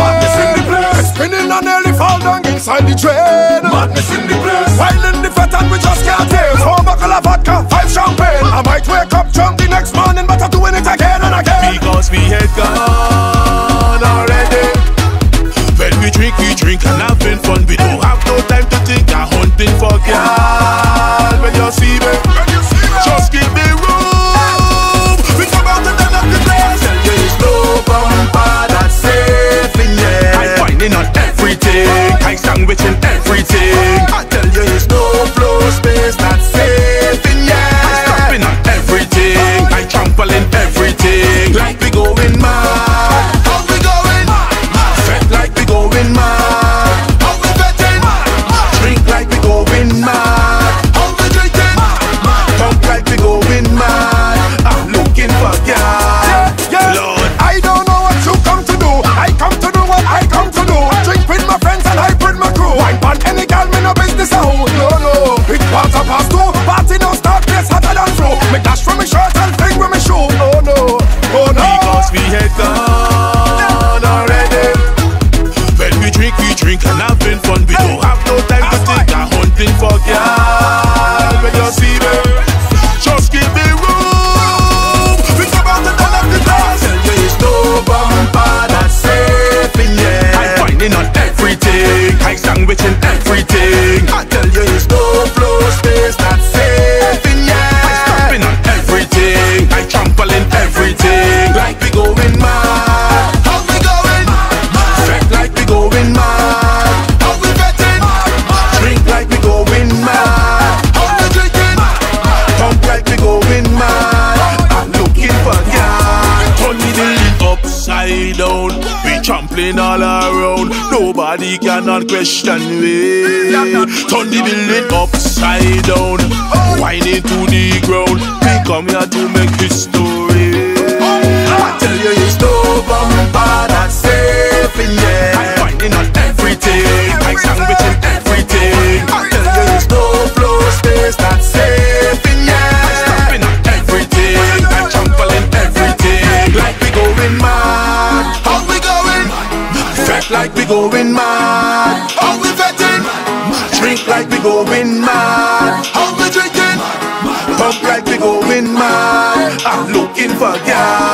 Madness in the place. Spinning and nearly fall down inside the train. Madness in the place. While in the fat and we just can't take. Four buckle of vodka, five champagne. I might wake up drunk the next morning, but I'm doing it again and again. Because we had gone. on everything. Thai sandwich and everything. in a traveling all around. Nobody cannot question me. Turn the building upside down, whining to the ground. We come here to make history. like we going mad. How we fetting? Drink like we going mad. How we drinking? Pump like we going mad. I'm looking for gas.